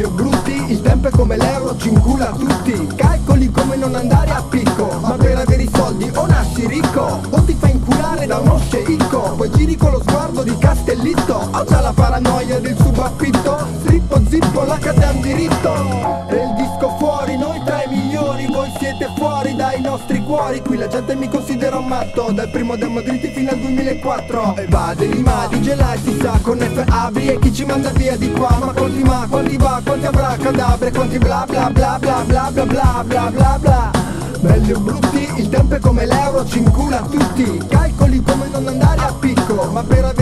Belli o brutti, il tempo è come l'euro, ci incula tutti. Calcoli come non andare a picco Ma per avere i soldi o nasci ricco O ti fai inculare da uno sceicco Poi giri con lo sguardo di Castellitto Ho già la paranoia del subaffitto Strippo zippo, la catena diritto siete fuori dai nostri cuori. Qui la gente mi considera un matto Dal primo demo dritti fino al 2004 E va dei madi, gelai si sa con F apri E chi ci manda via di qua. Ma quanti ma, quanti va, quanti avrà cadabre Quanti bla bla bla bla bla bla bla bla bla bla. Belli o brutti, il tempo è come l'euro, ci incula tutti. Calcoli come non andare a picco Ma per avere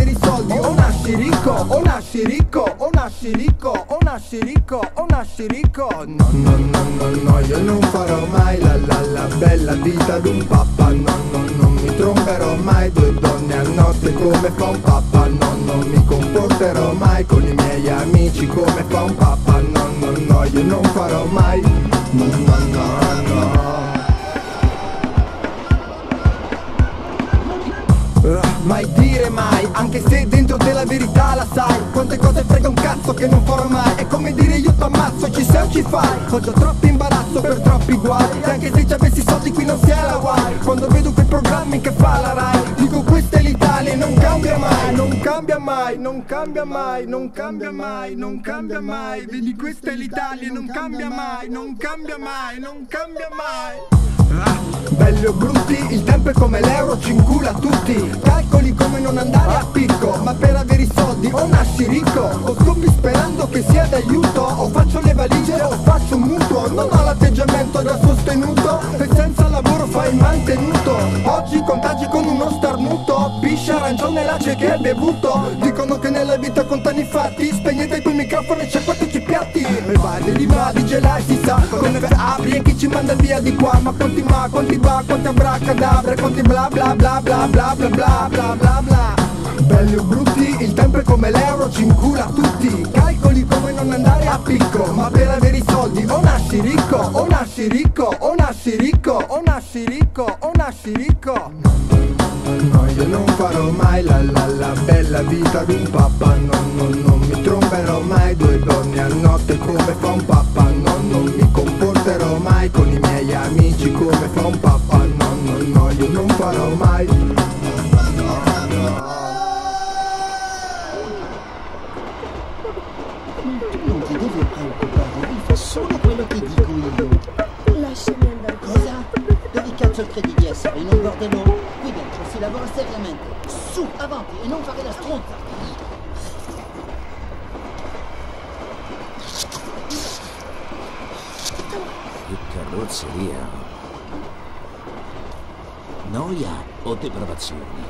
nasci ricco O nasci ricco, o nasci ricco O nasci ricco, o nasci ricco. No, no, no, no, no, io non farò mai la la la bella vita d'un papà. No, no, non mi tromberò mai due donne a notte come fa un papà. No, non mi comporterò mai con i miei amici come fa un papà. No, no, no, io non farò mai. No, no, no, no. Uh, mai dire mai, anche se verità la sai. Quante cose frega un cazzo che non farò mai. È come dire io t'ammazzo, ci sei o ci fai? Ho già troppo imbarazzo per troppi guai. E anche se ci avessi soldi qui non si è la guai Quando vedo quei programmi che fa la Rai Dico questa è l'Italia e non cambia mai. Non cambia mai, non cambia mai, non cambia mai, non cambia mai. Vedi questa è l'Italia e non cambia mai, non cambia mai, non cambia mai Belli o brutti, il tempo è come l'euro, ci incula tutti. Calcoli come non andare a picco Ma per avere i soldi o nasci ricco. O scopi sperando che sia d'aiuto O faccio le valigie o faccio un mutuo. Non ho l'atteggiamento da sostenuto E senza lavoro fai mantenuto. Oggi contagi con uno starnuto Piscia, arancione, lace che hai bevuto. Dicono i fatti Spegnete il tuo microfono e sciacquateci i piatti. E vai, deriva, di gelai si sa Con F apri e chi ci manda via di qua? Ma quanti ma, quanti va, quanti abracadabra Quanti bla bla bla bla bla bla bla bla bla bla. Belli o brutti, il tempo è come l'euro, ci incula tutti. Calcoli come non andare a picco Ma per avere i soldi o nasci ricco O nasci ricco, o nasci ricco O nasci ricco, o nasci ricco. No, io non farò mai la la la bella vita di un papà No, no, non Non ti devi preoccupare, devi fare solo quello che dico io. Lasciami? Dove cazzo credi di essere? Un? Qui dentro si lavora seriamente. Su, avanti e non fare la. Che carrozzeria! Noia o depravazioni?